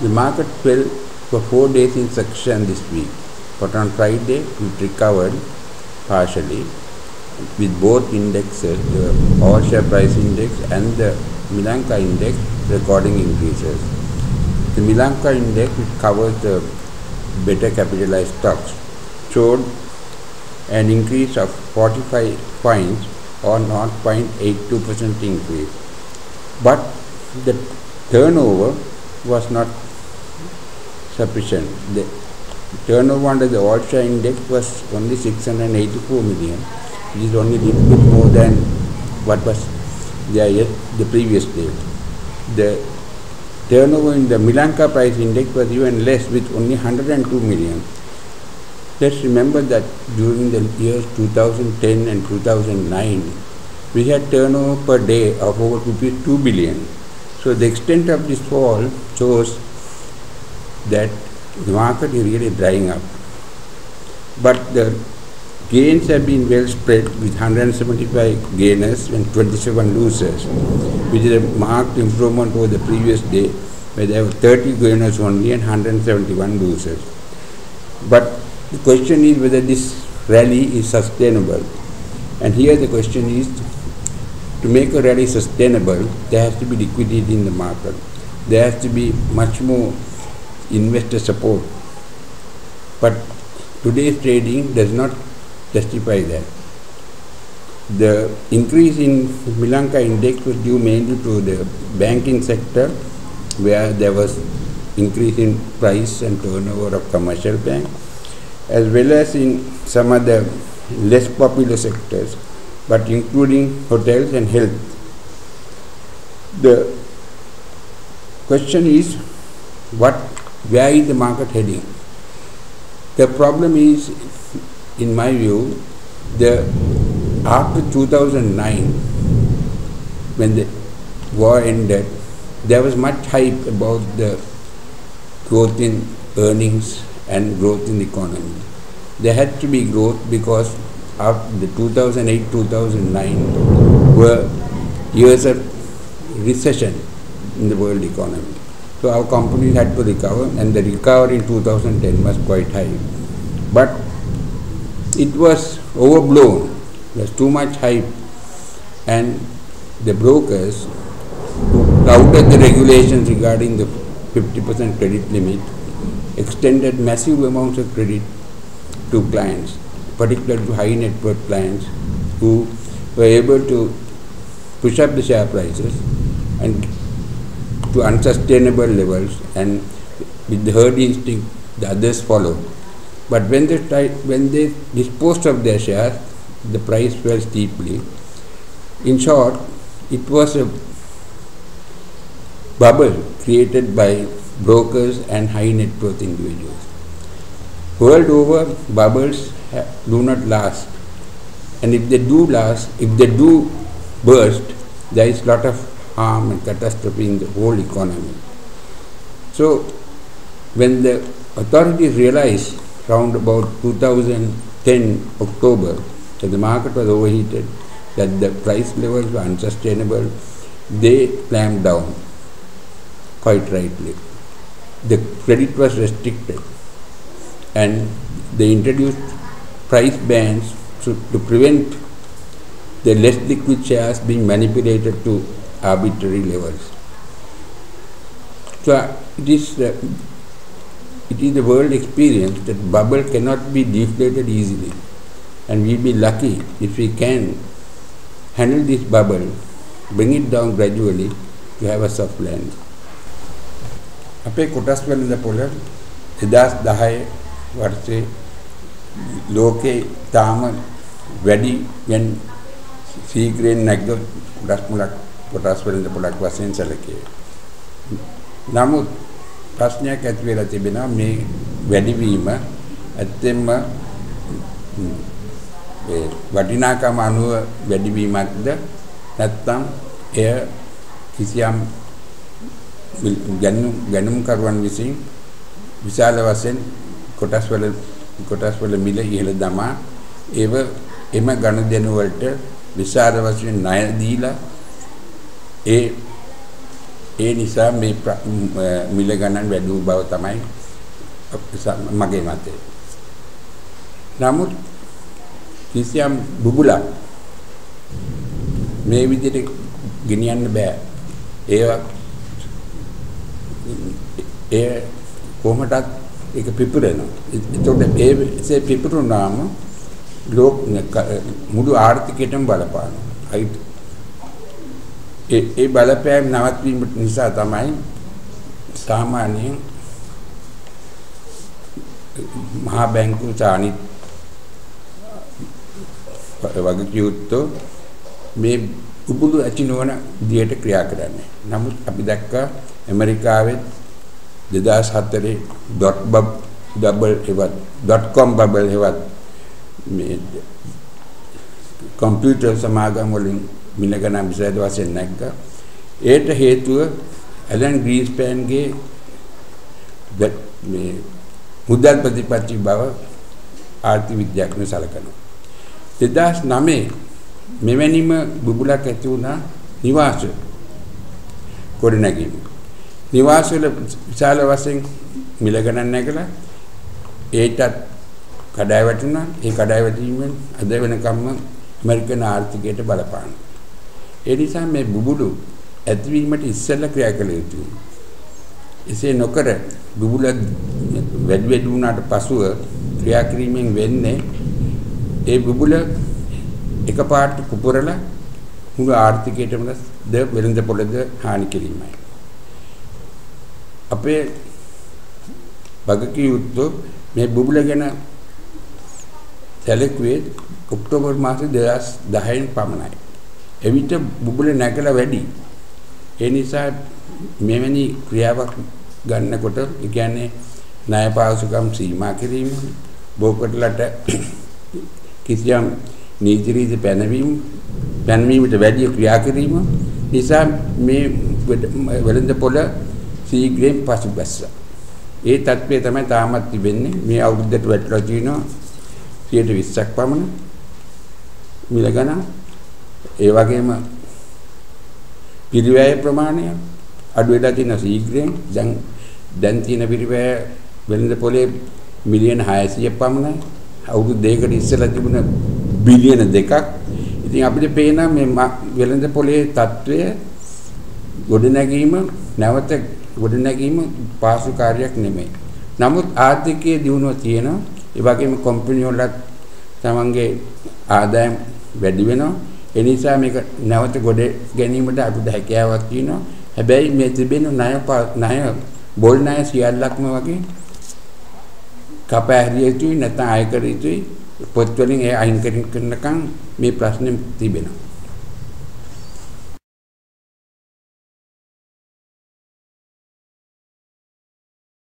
The market fell for four days in succession this week, but on Friday it recovered partially with both indexes, the all share price index and the Milanka index recording increases. The Milanka index, which covers the better capitalized stocks, showed an increase of 45 points or 0.82% increase. But the turnover was not sufficient. The turnover under the all share index was only 684 million, which is only little bit more than what was there yet the previous day. The turnover in the Milanka price index was even less with only 102 million. Let's remember that during the years 2010 and 2009, we had turnover per day of over rupees 2 billion. So the extent of this fall shows that the market is really drying up. But the gains have been well spread with 175 gainers and 27 losers, which is a marked improvement over the previous day where there were 30 gainers only and 171 losers. But the question is whether this rally is sustainable. And here the question is to make a rally sustainable, there has to be liquidity in the market. There has to be much more investor support. But today's trading does not justify that. The increase in Milanka index was due mainly to the banking sector where there was increase in price and turnover of commercial bank as well as in some other less popular sectors but including hotels and health. The question is what where is the market heading? The problem is in my view the after 2009 when the war ended there was much hype about the growth in earnings and growth in the economy. There had to be growth because of the 2008-2009 were years of recession in the world economy. So our companies had to recover and the recovery in 2010 was quite high. But it was overblown. Was too much hype and the brokers who doubted the regulations regarding the 50% credit limit extended massive amounts of credit to clients, particularly high net worth clients who were able to push up the share prices and to unsustainable levels and with the herd instinct the others followed. But when they tried, when they disposed of their shares, the price fell steeply. In short, it was a bubble created by brokers and high net worth individuals. World over, bubbles Uh, do not last. And if they do last, if they do burst, there is lot of harm and catastrophe in the whole economy. So, when the authorities realized round about 2010 October that the market was overheated, that the price levels were unsustainable, they clamped down quite rightly. The credit was restricted and they introduced price bands to, to prevent the less liquid shares being manipulated to arbitrary levels. So it is uh, it is the world experience that bubble cannot be deflated easily and we'll be lucky if we can handle this bubble, bring it down gradually to have a soft land. අපේ කොටස් වලින්ද පොළ 2010 වර්ෂයේ ලෝකේ තාම වැඩි වෙන සීග්‍රෙන් නැග්ග කොටස් මුලක් කොටස් වලින්ද පොළක් වශයෙන් සැලකේ. නමුත් ප්‍රශ්නයක් ඇති වෙලා තිබෙනවා මේ වැඩිවීම ඇත්තෙන්ම ඒ වටිනාකම අනුව වැඩිවීමක්ද නැත්නම් එය කිසියම් ගැනුම් ගැනුම්කරුවන් විසින් විශාල වශයෙන් කොටස් වල කොටස් වල මිල ඉහළ දමා ඒව එම ගනුදෙනු වලට විශාල වශයෙන් ණය දීලා ඒ ඒ නිසා මේ මිල ගණන් වැඩි වූ බව තමයි මගේ මතය. නමුත් කිසියම් බුබුලක් මේ විදිහට ගෙනියන්න බෑ. ඒවා ඒ කොහොමදත් ඒක පිපුරෙනවා. ඒතකොට ඒ පිපුරුනාම ලෝක මුළු ආර්ථිකයටම බලපානවා. ඒ ඒ බලපෑම් නවත්වීම නිසා තමයි සාමාන්‍යයෙන් මහා බැංකු සානිත් වගකියුත්තෝ මේ උබුදු ඇති නොවන විදියට ක්‍රියා කරන්නේ. නමුත් අපි දැක්කා ඇමරිකාවේ 2004 ඩොට් බබ් ඩබල් එවත් ඩොට් කොම් බබල් එවත් මේ කම්පියුටර් සමාගම් වලින් මිල ගණන් විශේෂ වශයෙන් නැග්ගා. ඒට හේතුව ඇලන් ග්‍රීස්පෑන්ගේ මේ මුදල් ප්‍රතිපත්ති බව ආර්ථික විද්‍යාඥයෝ සලකනවා. 2009 මෙවැනිම බුබුලක් ඇති වුණා නිවාස ගොඩනැගීම. නිවාස වල විශාල වශයෙන් මිල ගණන් නැගලා ඒටත් කඩාය වැටුණා. ඒ කඩාය වැටීමෙන් අද වෙනකම්ම ඇමරිකන් ආර්ථිකයට බලපානවා. ඒ නිසා මේ බුබුලු ඇතිවීමට ඉස්සෙල්ලා ක්‍රියා කළ යුතුයි. එසේ නොකර බුබුල වැඩි වැඩි වුණාට පසුව ක්‍රියා කිරීමෙන් වෙන්නේ ඒ බුබුල එකපාරට පුපුරලා මුළු ආර්ථිකයටම ද වෙළඳ පොළද හානි කිරීමයි. අපේ වගකීම් මේ බුබුල ගැන සැලකුවේ ඔක්තෝබර් මාසේ 2010 පමණයි. එවිට බුබුල නැගලා වැඩි. ඒ නිසා මෙවැනි ක්‍රියාවක් ගන්නකොට ඒ කියන්නේ ණය පාසුකම් සීමා කිරීම බෝකටලට කිසියම් නීති රීති පැනවීම පැනවීමට වැඩි ක්‍රියා කිරීම නිසා මේ වෙළඳ පොළ සීග්‍රයෙන් පසුබැස්සා. ඒ தත්ත්වය තමයි තාමත් තිබෙන්නේ. මේ අවුරුද්දට වැටලා තිනවා 120ක් පමණ මිල ගණන්. ඒ වගේම පිරිවැය ප්‍රමාණය අඩු වෙලා තිනවා සීග්‍රයෙන්. දැන් දැන් තියෙන පිරිවැය වෙළඳ පොලේ මිලියන 600ක් පමණයි. අවුරුදු දෙකකට ඉස්සෙල්ලා තිබුණ බිලියන දෙකක්. ඉතින් අපිට පේනවා මේ වෙළඳ පොලේ తත්වය ගොඩනැගීම නැවත ගොඩනැගීම පාසු කාර්යයක් නෙමෙයි. නමුත් ආර්ථිකයේ දියුණුව තියෙනවා. ඒ වගේම කම්පැනි වලත් තමන්ගේ ආදායම් වැඩි වෙනවා. ඒ නිසා මේක නැවත ගොඩ ගැනීමට අපිට හැකියාවක් තියෙනවා. හැබැයි මේ තිබෙන ණය ණය බොල් ණය සියල්ලක්ම වගේ කපා හැරිය යුතුයි නැත්නම් අය කර යුතුයි පොත් වලින් ඒ අයින් කරනකම් මේ ප්‍රශ්නේ තිබෙනවා